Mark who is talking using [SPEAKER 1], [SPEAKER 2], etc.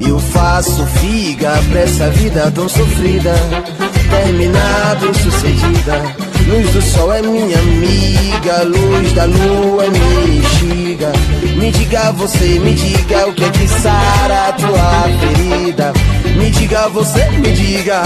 [SPEAKER 1] Eu faço figa pra essa vida tão sofrida. Terminada, sucedida. Luz do sol é minha amiga. Luz da lua é minha Me diga você, me diga o que é que sara a tua ferida. Me diga você, me diga.